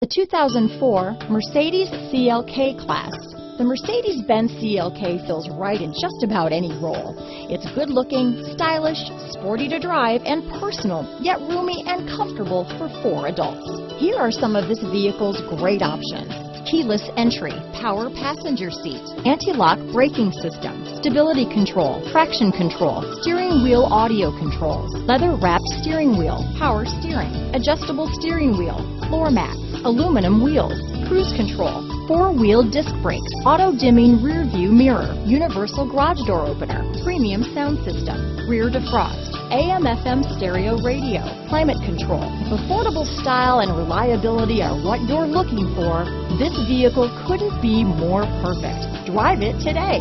The 2004 Mercedes CLK Class. The Mercedes-Benz CLK fills right in just about any role. It's good looking, stylish, sporty to drive, and personal, yet roomy and comfortable for four adults. Here are some of this vehicle's great options. Keyless entry, power passenger seat, anti-lock braking system, stability control, traction control, steering wheel audio controls, leather wrapped steering wheel, power steering, adjustable steering wheel, floor mats, aluminum wheels, cruise control, four-wheel disc brakes, auto-dimming rear view mirror, universal garage door opener, premium sound system, rear defrost, AM FM stereo radio, climate control. If affordable style and reliability are what you're looking for, this vehicle couldn't be more perfect. Drive it today.